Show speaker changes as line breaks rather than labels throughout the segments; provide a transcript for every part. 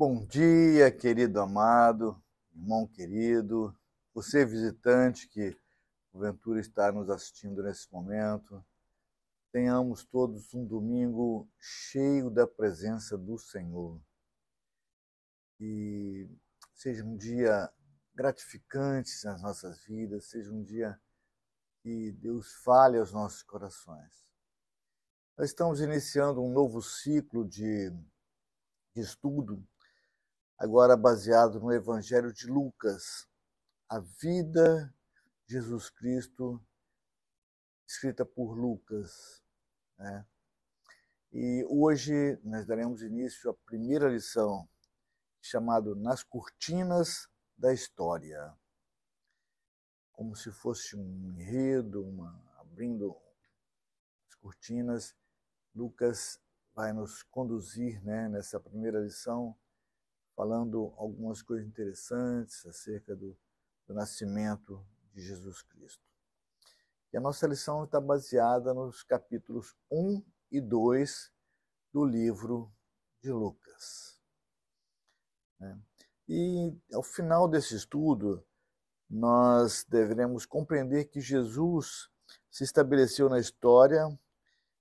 Bom dia, querido amado, irmão querido, você visitante que porventura está nos assistindo nesse momento. Tenhamos todos um domingo cheio da presença do Senhor. E seja um dia gratificante nas nossas vidas, seja um dia que Deus fale aos nossos corações. Nós estamos iniciando um novo ciclo de, de estudo agora baseado no Evangelho de Lucas, a vida de Jesus Cristo, escrita por Lucas. Né? E hoje nós daremos início à primeira lição, chamado Nas Cortinas da História. Como se fosse um enredo, uma, abrindo as cortinas, Lucas vai nos conduzir né, nessa primeira lição falando algumas coisas interessantes acerca do, do nascimento de Jesus Cristo. E a nossa lição está baseada nos capítulos 1 e 2 do livro de Lucas. Né? E ao final desse estudo, nós devemos compreender que Jesus se estabeleceu na história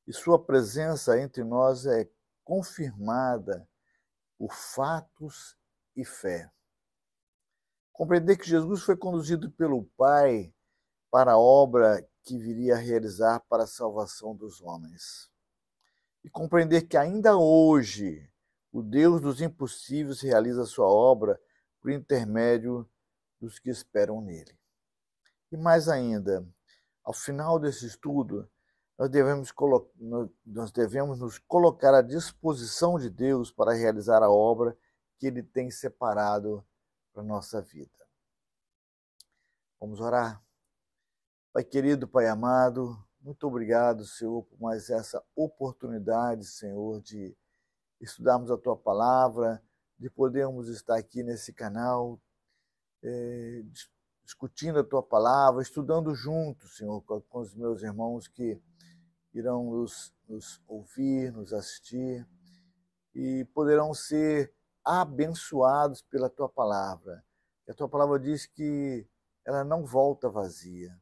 e sua presença entre nós é confirmada por fatos e fé. Compreender que Jesus foi conduzido pelo Pai para a obra que viria a realizar para a salvação dos homens. E compreender que ainda hoje o Deus dos impossíveis realiza sua obra por intermédio dos que esperam nele. E mais ainda, ao final desse estudo, nós devemos, nós devemos nos colocar à disposição de Deus para realizar a obra que Ele tem separado para a nossa vida. Vamos orar. Pai querido, Pai amado, muito obrigado, Senhor, por mais essa oportunidade, Senhor, de estudarmos a Tua palavra, de podermos estar aqui nesse canal, é, discutindo a Tua palavra, estudando juntos, Senhor, com os meus irmãos que irão nos, nos ouvir, nos assistir e poderão ser abençoados pela tua palavra. E a tua palavra diz que ela não volta vazia.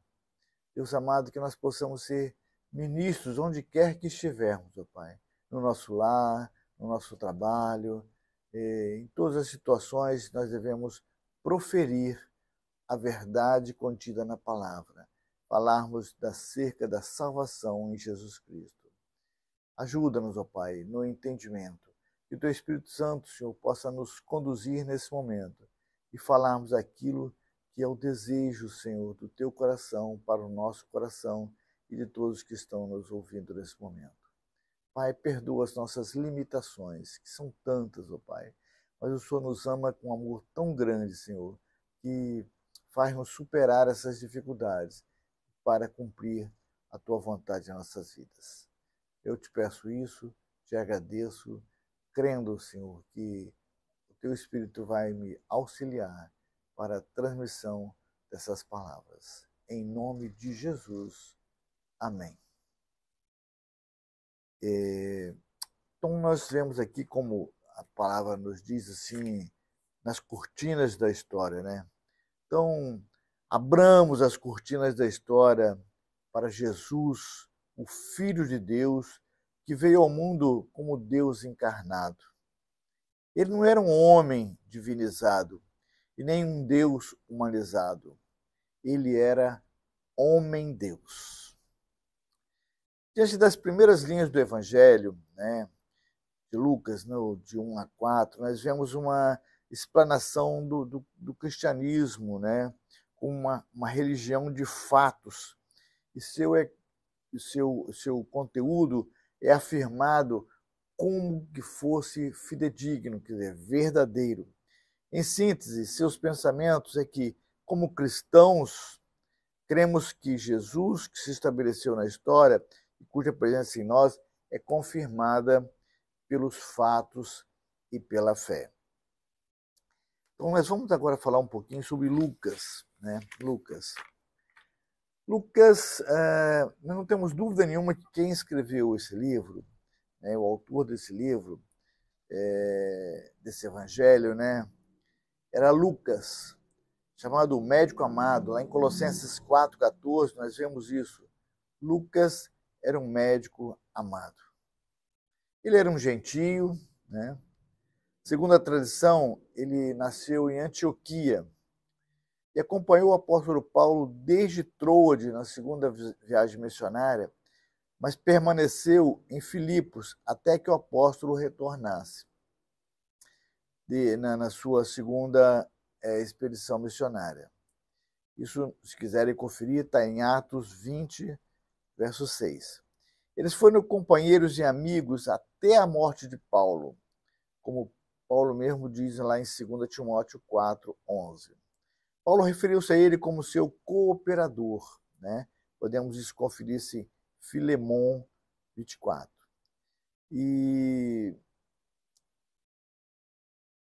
Deus amado, que nós possamos ser ministros onde quer que estivermos, ó Pai, no nosso lar, no nosso trabalho, eh, em todas as situações nós devemos proferir a verdade contida na palavra falarmos da cerca da salvação em Jesus Cristo. Ajuda-nos, ó Pai, no entendimento. Que o Teu Espírito Santo, Senhor, possa nos conduzir nesse momento e falarmos aquilo que é o desejo, Senhor, do Teu coração para o nosso coração e de todos que estão nos ouvindo nesse momento. Pai, perdoa as nossas limitações, que são tantas, ó Pai. Mas o Senhor nos ama com um amor tão grande, Senhor, que faz-nos superar essas dificuldades para cumprir a tua vontade em nossas vidas. Eu te peço isso, te agradeço, crendo, Senhor, que o teu Espírito vai me auxiliar para a transmissão dessas palavras. Em nome de Jesus. Amém. É, então, nós vemos aqui como a palavra nos diz assim, nas cortinas da história, né? Então, Abramos as cortinas da história para Jesus, o Filho de Deus, que veio ao mundo como Deus encarnado. Ele não era um homem divinizado e nem um Deus humanizado. Ele era homem-Deus. Diante das primeiras linhas do Evangelho, né, de Lucas, no, de 1 a 4, nós vemos uma explanação do, do, do cristianismo, né, uma, uma religião de fatos e seu, é, seu, seu conteúdo é afirmado como que fosse fidedigno, quer dizer, verdadeiro. Em síntese, seus pensamentos é que, como cristãos, cremos que Jesus, que se estabeleceu na história e cuja presença em nós é confirmada pelos fatos e pela fé. Então, nós vamos agora falar um pouquinho sobre Lucas né? Lucas. Lucas, é, não temos dúvida nenhuma que quem escreveu esse livro, né, o autor desse livro, é, desse evangelho, né, era Lucas, chamado médico amado. Lá em Colossenses 4,14, nós vemos isso. Lucas era um médico amado. Ele era um gentio, né? Segundo a tradição, ele nasceu em Antioquia e acompanhou o apóstolo Paulo desde Troade, na segunda viagem missionária, mas permaneceu em Filipos até que o apóstolo retornasse de, na, na, sua segunda é, expedição missionária. Isso, se quiserem conferir, está em Atos 20, verso 6. Eles foram companheiros e amigos até a morte de Paulo, como Paulo mesmo diz lá em 2 Timóteo 4, 11. Paulo referiu-se a ele como seu cooperador, né? Podemos isso conferir-se Filemon 24. E,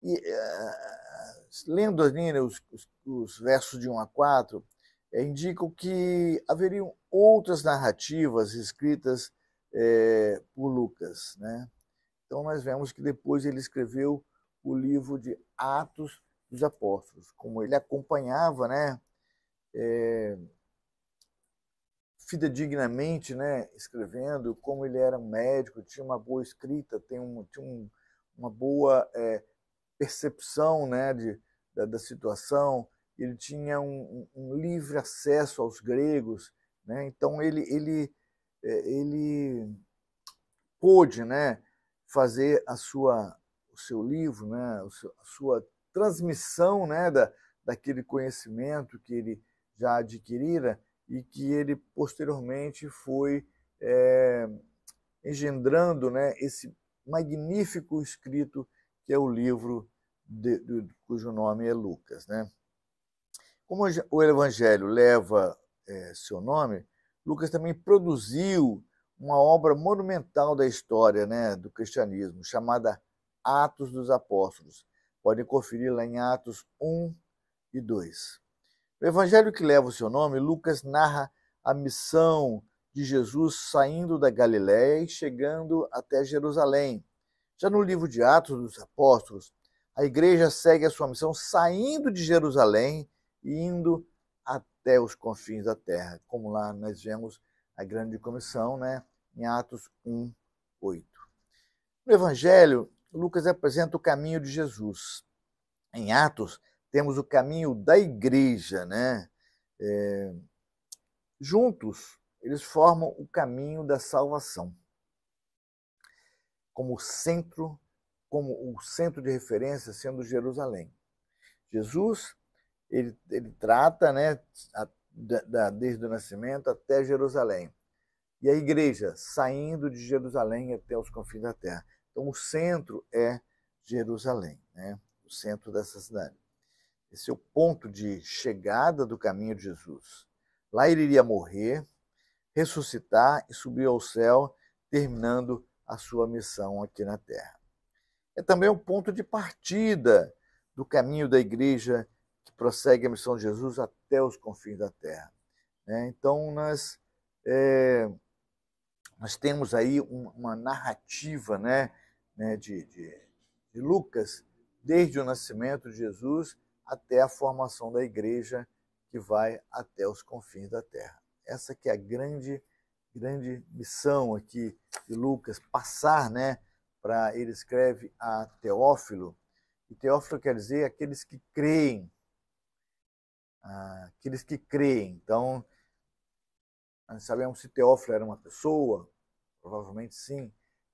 e uh, lendo ali né, os, os, os, versos de 1 a 4, é, indicam que haveriam outras narrativas escritas é, por Lucas. Né? Então, nós vemos que depois ele escreveu o livro de Atos dos Apóstolos, como ele acompanhava né, é, fidedignamente, né, escrevendo, como ele era um médico, tinha uma boa escrita, tem um, tinha um, uma boa é, percepção né, de, da, da, situação, ele tinha um, um, livre acesso aos gregos, né, então ele, ele, é, ele pôde né, fazer a sua, o seu livro, né, a sua transmissão né, da, daquele conhecimento que ele já adquirira, e que ele posteriormente foi é, engendrando né, esse magnífico escrito que é o livro de, de, cujo nome é Lucas. Né? Como o Evangelho leva é, seu nome, Lucas também produziu uma obra monumental da história né, do cristianismo, chamada Atos dos Apóstolos. Podem conferir lá em Atos 1 e 2. No evangelho que leva o seu nome, Lucas narra a missão de Jesus saindo da Galiléia e chegando até Jerusalém. Já no livro de Atos dos Apóstolos, a igreja segue a sua missão saindo de Jerusalém e indo até os confins da terra, como lá nós vemos a grande comissão, né, em Atos 1, 8. No evangelho, Lucas apresenta o caminho de Jesus. Em Atos, temos o caminho da igreja, né? É, juntos, eles formam o caminho da salvação. Como centro, como o centro de referência sendo Jerusalém. Jesus, ele, ele trata, né, a, da, desde o nascimento até Jerusalém. E a igreja saindo de Jerusalém até os confins da terra. Então, o centro é Jerusalém, né? o centro dessa cidade. Esse é o ponto de chegada do caminho de Jesus. Lá ele iria morrer, ressuscitar e subir ao céu, terminando a sua missão aqui na terra. É também o um ponto de partida do caminho da igreja que prossegue a missão de Jesus até os confins da terra. Né? Então, nós, é, nós temos aí uma narrativa né, né de, de, de Lucas, desde o nascimento de Jesus até a formação da igreja que vai até os confins da terra. Essa que é a grande grande missão aqui de Lucas passar, né, para ele escreve a Teófilo. E Teófilo quer dizer aqueles que creem. aqueles que creem. Então, nós sabemos se Teófilo era uma pessoa, provavelmente sim,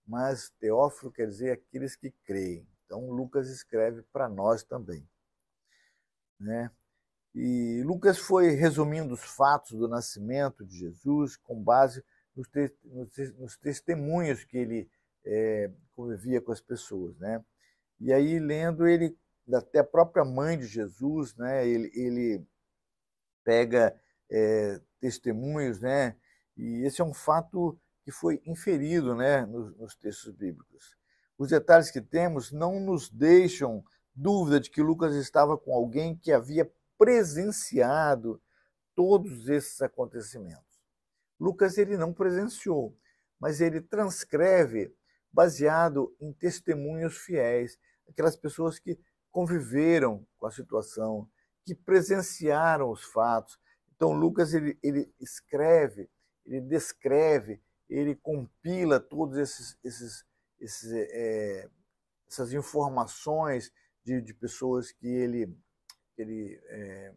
mas Teófilo quer dizer aqueles que creem. Então, Lucas escreve para nós também. Né? E Lucas foi resumindo os fatos do nascimento de Jesus com base nos, te nos testemunhos que ele é, convivia com as pessoas. Né? E aí, lendo ele, até a própria mãe de Jesus, né? ele, ele pega é, testemunhos, né? e esse é um fato que foi inferido né? nos, nos textos bíblicos. Os detalhes que temos não nos deixam dúvida de que Lucas estava com alguém que havia presenciado todos esses acontecimentos. Lucas ele não presenciou, mas ele transcreve baseado em testemunhos fiéis, aquelas pessoas que conviveram com a situação, que presenciaram os fatos. Então, Lucas ele, ele escreve, ele descreve, ele compila todos esses, esses, esses é, essas informações de, de, pessoas que ele, ele é,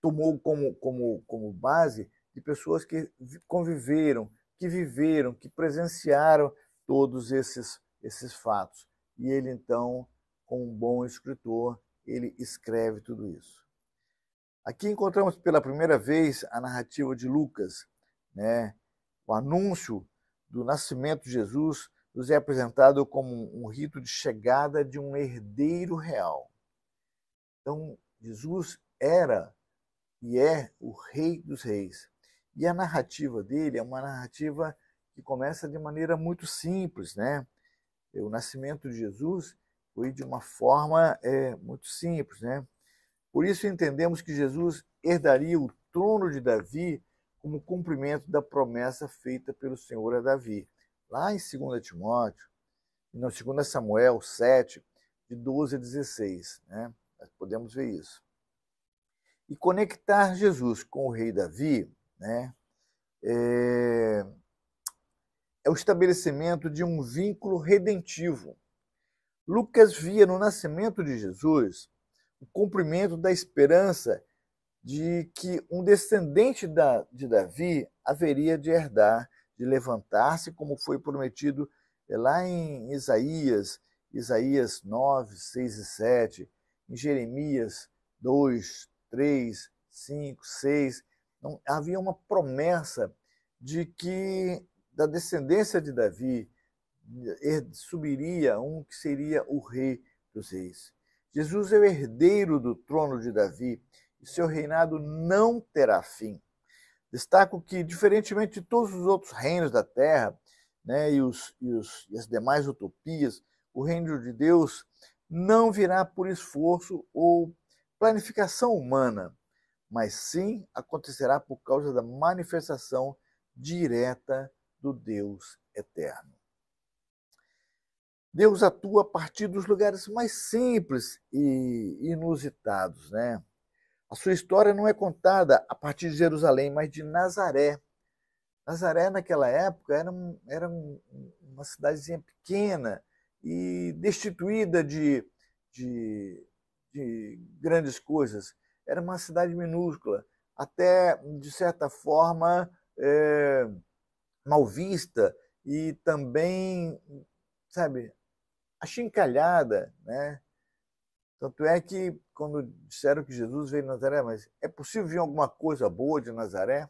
tomou como, como, como base, de pessoas que conviveram, que viveram, que presenciaram todos esses, esses fatos. E ele, então, como um bom escritor, ele escreve tudo isso. Aqui encontramos pela primeira vez a narrativa de Lucas, né? O anúncio do nascimento de Jesus nos é apresentado como um rito de chegada de um herdeiro real. Então, Jesus era e é o Rei dos Reis. E a narrativa dele é uma narrativa que começa de maneira muito simples, né? O nascimento de Jesus foi de uma forma é, muito simples, né? Por isso entendemos que Jesus herdaria o trono de Davi como cumprimento da promessa feita pelo Senhor a Davi. Lá em 2 Timóteo, no 2 Samuel 7, de 12 a 16, né? Nós podemos ver isso. E conectar Jesus com o rei Davi, né? É, é o estabelecimento de um vínculo redentivo. Lucas via no nascimento de Jesus o cumprimento da esperança de que um descendente de Davi haveria de herdar, de levantar-se, como foi prometido lá em Isaías, Isaías 9, 6 e 7, em Jeremias 2, 3, 5, 6. Então, havia uma promessa de que da descendência de Davi subiria um que seria o rei dos reis. Jesus é o herdeiro do trono de Davi seu reinado não terá fim. Destaco que, diferentemente de todos os outros reinos da terra né, e, os, e, os, e as demais utopias, o reino de Deus não virá por esforço ou planificação humana, mas sim acontecerá por causa da manifestação direta do Deus eterno. Deus atua a partir dos lugares mais simples e inusitados, né? A sua história não é contada a partir de Jerusalém, mas de Nazaré. Nazaré, naquela época, era, um, era um, uma cidadezinha pequena e destituída de, de, de grandes coisas. Era uma cidade minúscula, até, de certa forma, é, mal vista e também, sabe, achincalhada, né? Tanto é que quando disseram que Jesus veio de Nazaré, mas é possível vir alguma coisa boa de Nazaré?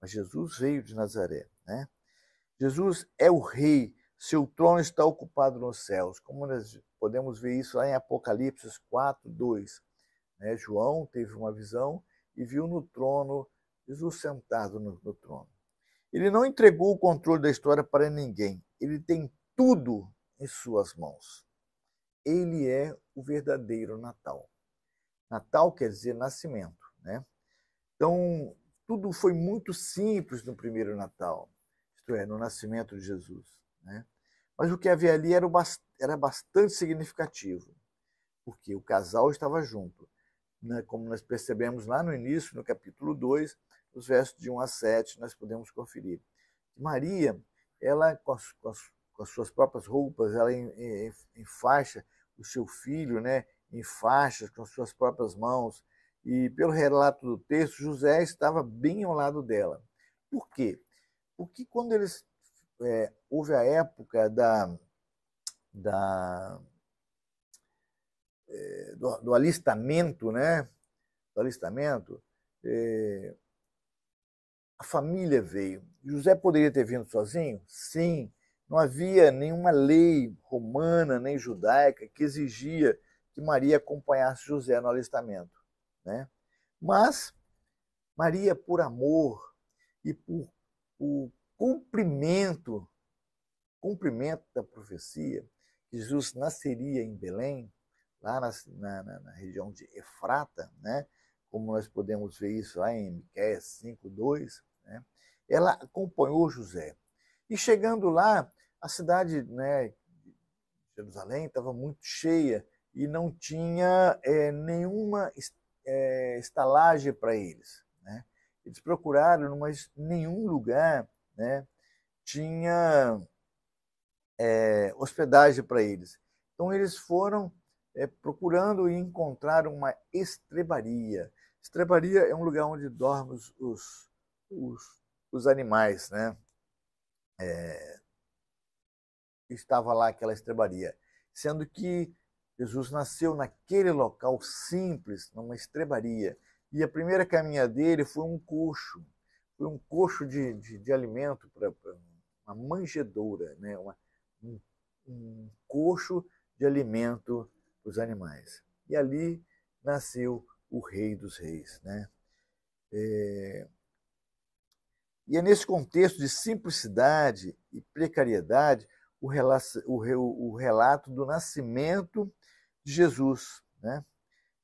Mas Jesus veio de Nazaré, né? Jesus é o rei, seu trono está ocupado nos céus, como nós podemos ver isso lá em Apocalipse 4, 2. Né? João teve uma visão e viu no trono Jesus sentado no, no trono. Ele não entregou o controle da história para ninguém. Ele tem tudo em suas mãos. Ele é o verdadeiro Natal. Natal quer dizer nascimento, né? Então, tudo foi muito simples no primeiro Natal, isto é, no nascimento de Jesus, né? Mas o que havia ali era, era bastante significativo, porque o casal estava junto. Né? Como nós percebemos lá no início, no capítulo 2, os versos de 1 a 7, nós podemos conferir. Maria, ela com as, com as, com as suas próprias roupas, ela enfaixa o seu filho, né, em faixas com as suas próprias mãos. E pelo relato do texto, José estava bem ao lado dela. Por quê? Porque quando eles é, houve a época da, da é, do, do, alistamento, né? Do alistamento, é, a família veio. José poderia ter vindo sozinho? Sim. Não havia nenhuma lei romana nem judaica que exigia que Maria acompanhasse José no alistamento. Né? Mas Maria, por amor e por, por cumprimento, cumprimento da profecia, que Jesus nasceria em Belém, lá na, na, na região de Efrata, né? como nós podemos ver isso lá em Miqueias 5:2, né? ela acompanhou José. E chegando lá, a cidade né, de Jerusalém estava muito cheia e não tinha é, nenhuma é, estalagem para eles. Né? Eles procuraram, mas nenhum lugar né, tinha é, hospedagem para eles. Então eles foram é, procurando e encontraram uma estrebaria. Estrebaria é um lugar onde dormem os, os, os, animais, né? É, estava lá aquela estrebaria, sendo que Jesus nasceu naquele local simples, numa estrebaria, e a primeira caminhada dele foi um coxo, foi um coxo de, de, de alimento para uma manjedoura, né? Uma, um, um coxo de alimento para os animais. E ali nasceu o Rei dos Reis. Né? É... E é nesse contexto de simplicidade e precariedade o relato, o relato do nascimento de Jesus. Né?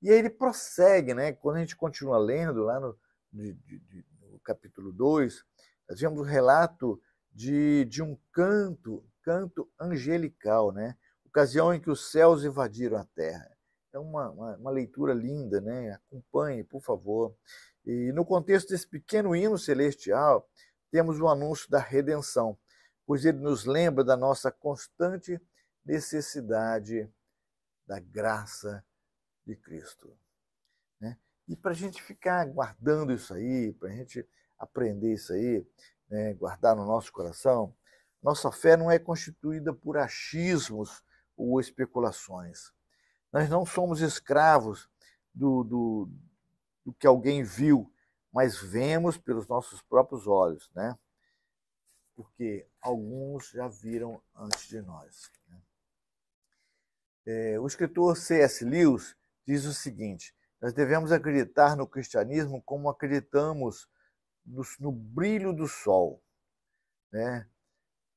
E aí ele prossegue, né? quando a gente continua lendo lá no, de, de, no capítulo 2, nós vemos o relato de, de um canto, canto angelical, né? ocasião em que os céus invadiram a terra. É uma, uma, uma, leitura linda, né? Acompanhe, por favor. E no contexto desse pequeno hino celestial, temos o anúncio da redenção, pois ele nos lembra da nossa constante necessidade da graça de Cristo. Né? E para a gente ficar guardando isso aí, para a gente aprender isso aí, né? guardar no nosso coração, nossa fé não é constituída por achismos ou especulações. Nós não somos escravos do, do, do que alguém viu, mas vemos pelos nossos próprios olhos, né? Porque alguns já viram antes de nós. Né? É, o escritor C.S. Lewis diz o seguinte: nós devemos acreditar no cristianismo como acreditamos no, no brilho do sol. Né?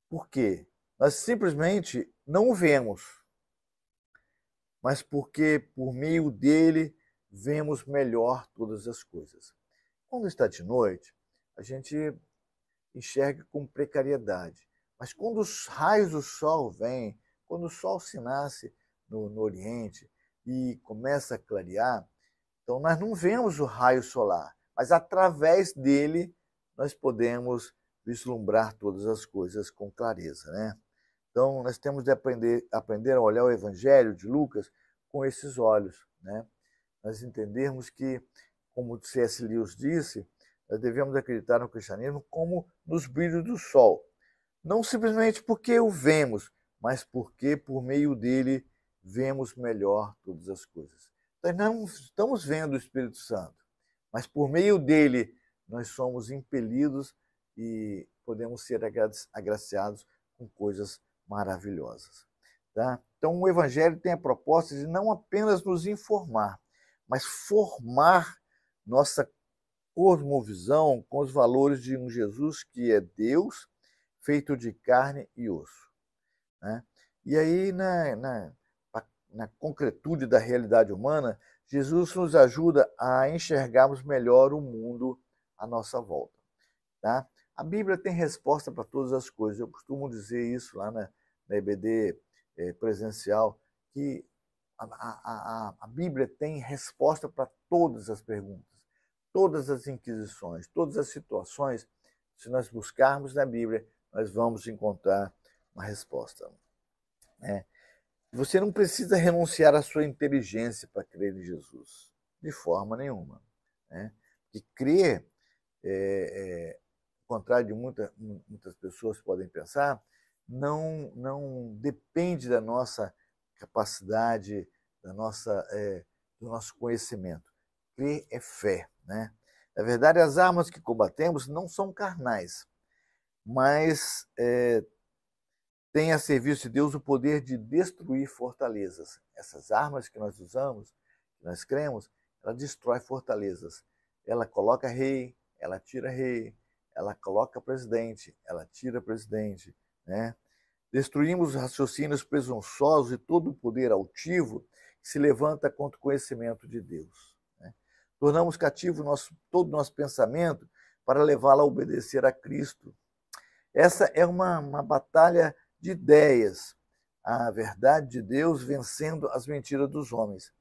Por quê? Nós simplesmente não o vemos, mas porque por meio dele vemos melhor todas as coisas. Quando está de noite, a gente enxerga com precariedade. Mas quando os raios do sol vêm, quando o sol se nasce no, no Oriente e começa a clarear, então nós não vemos o raio solar, mas através dele nós podemos vislumbrar todas as coisas com clareza, né? Então, nós temos de aprender, aprender a olhar o Evangelho de Lucas com esses olhos. Né? Nós entendermos que, como C.S. Lewis disse, nós devemos acreditar no cristianismo como nos brilhos do sol. Não simplesmente porque o vemos, mas porque por meio dele vemos melhor todas as coisas. Nós não estamos vendo o Espírito Santo, mas por meio dele nós somos impelidos e podemos ser agraciados com coisas maravilhosas. Tá? Então, o Evangelho tem a proposta de não apenas nos informar, mas formar nossa cosmovisão com os valores de um Jesus que é Deus, feito de carne e osso. Né? E aí, na, na, na concretude da realidade humana, Jesus nos ajuda a enxergarmos melhor o mundo à nossa volta. Tá? A Bíblia tem resposta para todas as coisas. Eu costumo dizer isso lá na, na EBD é, eh, presencial, que a, a, a, Bíblia tem resposta para todas as perguntas, todas as inquisições, todas as situações. Se nós buscarmos na Bíblia, nós vamos encontrar uma resposta. Né? Você não precisa renunciar à sua inteligência para crer em Jesus, de forma nenhuma. Né? E crer é, é, contrário de muita, muitas pessoas podem pensar, não, não depende da nossa capacidade, da nossa, é, do nosso conhecimento. Crer é fé. Né? Na verdade, as armas que combatemos não são carnais, mas é, têm a serviço de Deus o poder de destruir fortalezas. Essas armas que nós usamos, que nós cremos, ela destrói fortalezas. Ela coloca rei, ela tira rei, ela coloca presidente, ela tira presidente, né? Destruímos os raciocínios presunçosos e todo o poder altivo que se levanta contra o conhecimento de Deus. Né? Tornamos cativo nosso, todo o nosso pensamento para levá-lo a obedecer a Cristo. Essa é uma, uma batalha de ideias, a verdade de Deus vencendo as mentiras dos homens.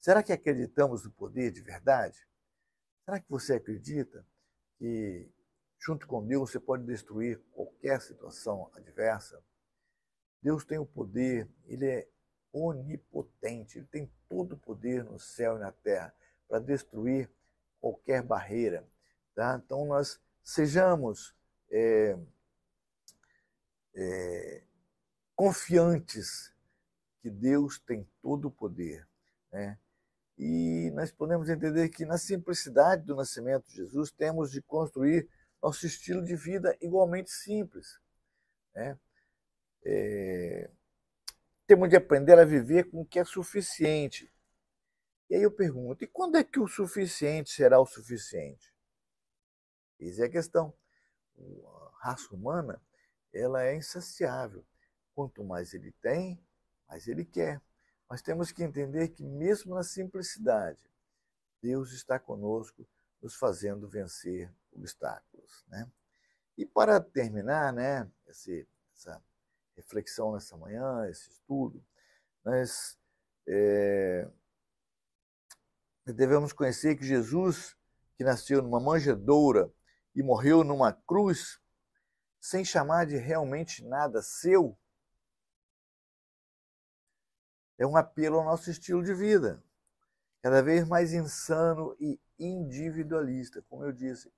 Será que acreditamos no poder de verdade? Será que você acredita que, junto com Deus, você pode destruir qualquer situação adversa? Deus tem o poder, ele é onipotente, ele tem todo o poder no céu e na terra para destruir qualquer barreira. Tá? Então, nós sejamos é, é, confiantes que Deus tem todo o poder. Né? E nós podemos entender que na simplicidade do nascimento de Jesus temos de construir nosso estilo de vida igualmente simples. Né? É, temos de aprender a viver com o que é suficiente. E aí eu pergunto, e quando é que o suficiente será o suficiente? Eis é a questão. A raça humana ela é insaciável. Quanto mais ele tem, mais ele quer. Mas temos que entender que, mesmo na simplicidade, Deus está conosco, nos fazendo vencer obstáculos. Né? E para terminar né, esse, essa reflexão nessa manhã, esse estudo, nós é, devemos conhecer que Jesus, que nasceu numa manjedoura e morreu numa cruz, sem chamar de realmente nada seu, é um apelo ao nosso estilo de vida, cada vez mais insano e individualista. Como eu disse,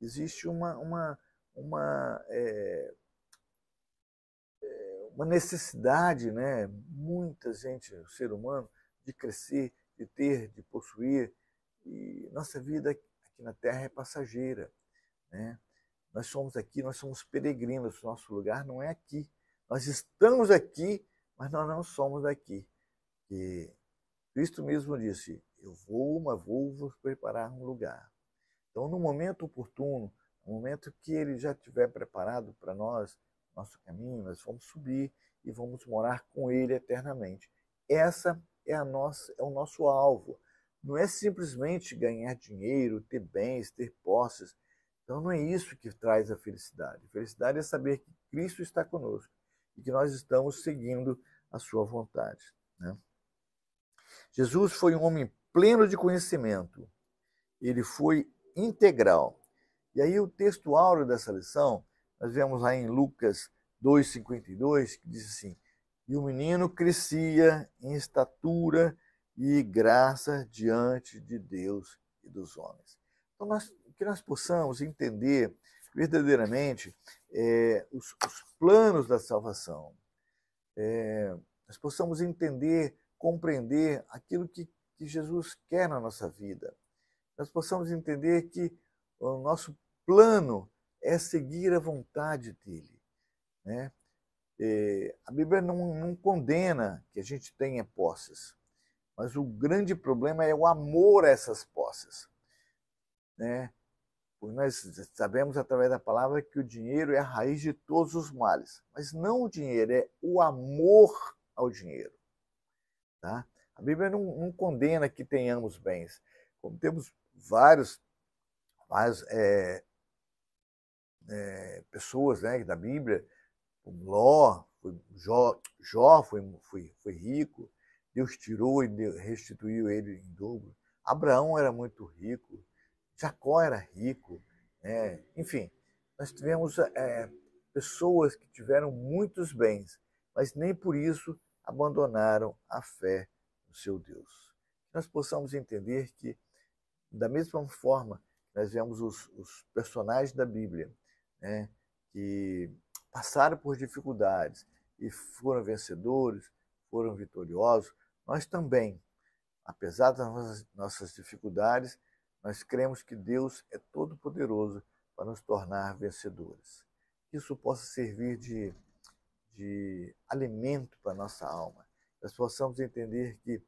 existe uma, uma, uma, é uma necessidade, né? muita gente, o ser humano, de crescer, de ter, de possuir, e nossa vida aqui na Terra é passageira. Né? Nós somos aqui, nós somos peregrinos, nosso lugar não é aqui. Nós estamos aqui, mas nós não somos daqui. E Cristo mesmo disse: Eu vou, mas vou vos preparar um lugar. Então, no momento oportuno, no momento que Ele já tiver preparado para nós nosso caminho, nós vamos subir e vamos morar com Ele eternamente. Essa é a nossa, é o nosso alvo. Não é simplesmente ganhar dinheiro, ter bens, ter posses. Então não é isso que traz a felicidade. Felicidade é saber que Cristo está conosco e que nós estamos seguindo a sua vontade. Né? Jesus foi um homem pleno de conhecimento. Ele foi integral. E aí o texto áureo dessa lição, nós vemos lá em Lucas 2,52, que diz assim, e o menino crescia em estatura e graça diante de Deus e dos homens. Então nós que nós possamos entender verdadeiramente é, os, os, planos da salvação, é, nós possamos entender, compreender aquilo que, que Jesus quer na nossa vida, nós possamos entender que o nosso plano é seguir a vontade dele. Né? É, a Bíblia não, não condena que a gente tenha posses, mas o grande problema é o amor a essas posses. Né? Porque nós sabemos através da palavra que o dinheiro é a raiz de todos os males. Mas não o dinheiro, é o amor ao dinheiro. Tá? A Bíblia não, não condena que tenhamos bens. Como temos vários, várias é, é, pessoas né, da Bíblia, como Ló, foi, Jó, Jó foi, foi, foi rico, Deus tirou e restituiu ele em dobro. Abraão era muito rico, Jacó era rico, né? enfim, nós tivemos é, pessoas que tiveram muitos bens, mas nem por isso abandonaram a fé no seu Deus. Que nós possamos entender que, da mesma forma, nós vemos os, os personagens da Bíblia, né, que passaram por dificuldades e foram vencedores, foram vitoriosos, nós também, apesar das nossas, dificuldades, nós cremos que Deus é todo-poderoso para nos tornar vencedores. Que isso possa servir de, de alimento para a nossa alma. Nós possamos entender que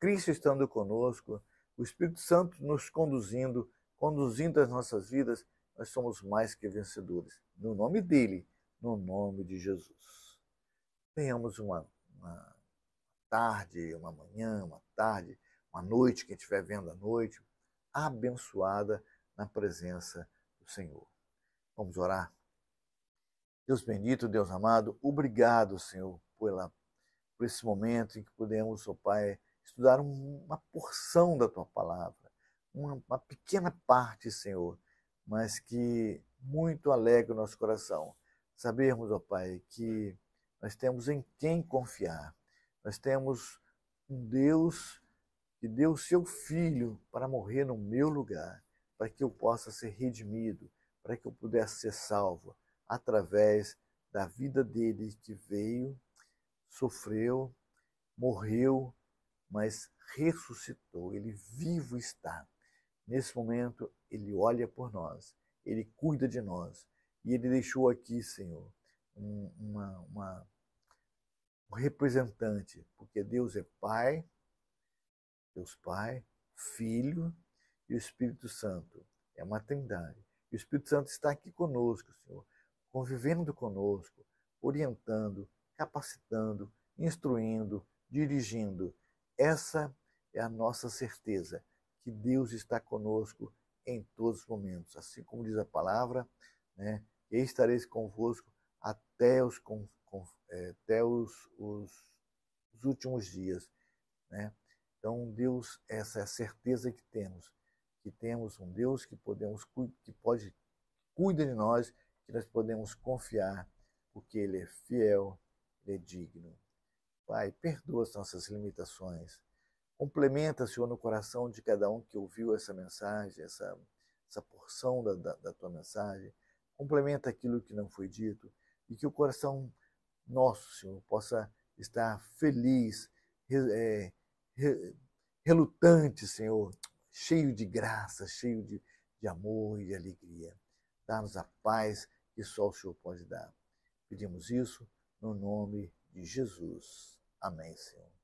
Cristo estando conosco, o Espírito Santo nos conduzindo, conduzindo as nossas vidas, nós somos mais que vencedores. No nome dele, no nome de Jesus. Tenhamos uma, uma tarde, uma manhã, uma tarde, uma noite, quem estiver vendo à noite, abençoada na presença do Senhor. Vamos orar? Deus bendito, Deus amado, obrigado, Senhor, pela, por esse momento em que podemos, ó Pai, estudar uma porção da Tua palavra, uma, uma pequena parte, Senhor, mas que muito alegra o nosso coração. Sabermos, ó Pai, que nós temos em quem confiar. Nós temos um Deus que deu o seu Filho para morrer no meu lugar, para que eu possa ser redimido, para que eu pudesse ser salvo através da vida dele que veio, sofreu, morreu, mas ressuscitou. Ele vivo está. Nesse momento, ele olha por nós, ele cuida de nós. E ele deixou aqui, Senhor, um, uma, uma, um representante, porque Deus é Pai, Deus Pai, Filho e o Espírito Santo. É uma trindade. E o Espírito Santo está aqui conosco, Senhor, convivendo conosco, orientando, capacitando, instruindo, dirigindo. Essa é a nossa certeza, que Deus está conosco em todos os momentos. Assim como diz a palavra, né? E estareis convosco até os, com, com, é, até os, os, os, últimos dias. Né? Então, Deus, essa é a certeza que temos, que temos um Deus que podemos que pode cuida de nós que nós podemos confiar, porque Ele é fiel, Ele é digno. Pai, perdoa as nossas limitações. Complementa, Senhor, no coração de cada um que ouviu essa mensagem, essa, essa porção da, da, da tua mensagem. Complementa aquilo que não foi dito e que o coração nosso, Senhor, possa estar feliz, é, relutante, Senhor, cheio de graça, cheio de, de amor e de alegria. Dá-nos a paz que só o Senhor pode dar. Pedimos isso no nome de Jesus. Amém, Senhor.